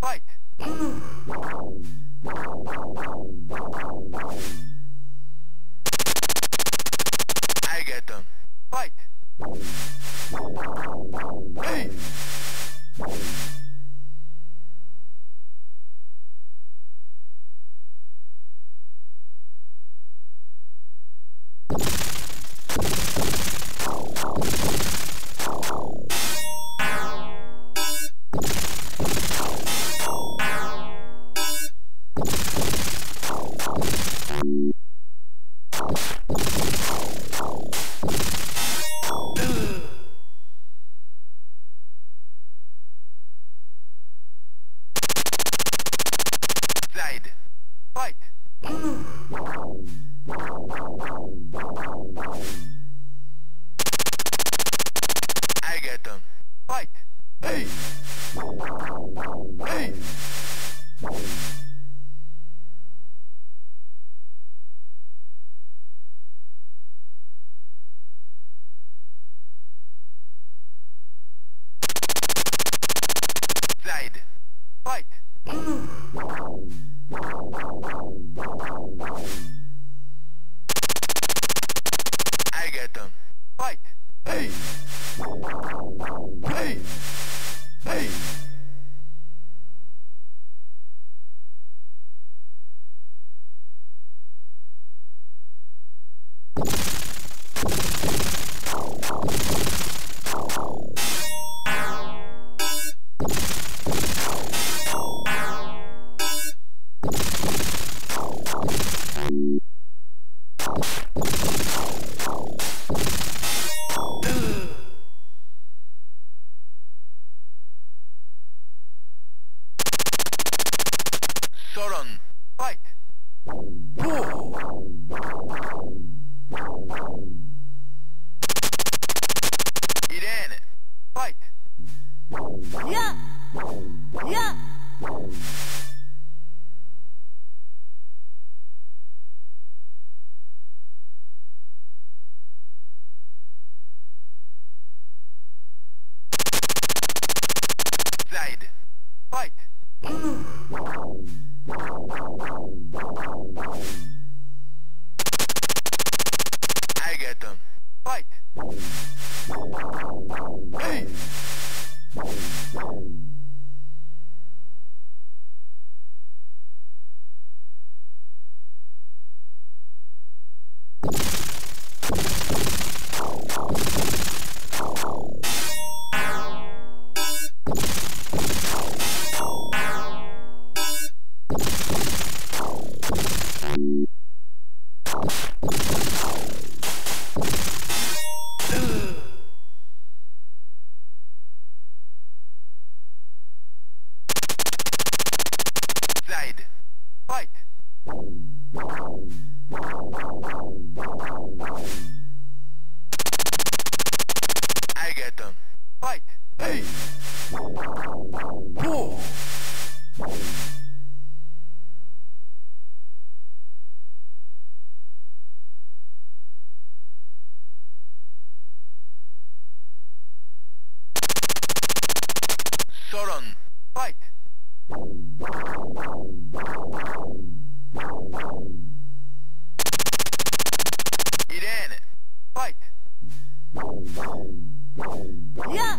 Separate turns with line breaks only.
Fight! I get them. Fight! Hey! Fight! I get them. Fight! Hey! Hey! I get them. Fight! Hey! Hey! Hey! Soron.
Yeah! Yeah!
Zaid. Fight! I get them. Fight! Hey! Fight! I get them. Fight! Hey! Whoa! Soron. Fight! Irene. Fight!
Yeah!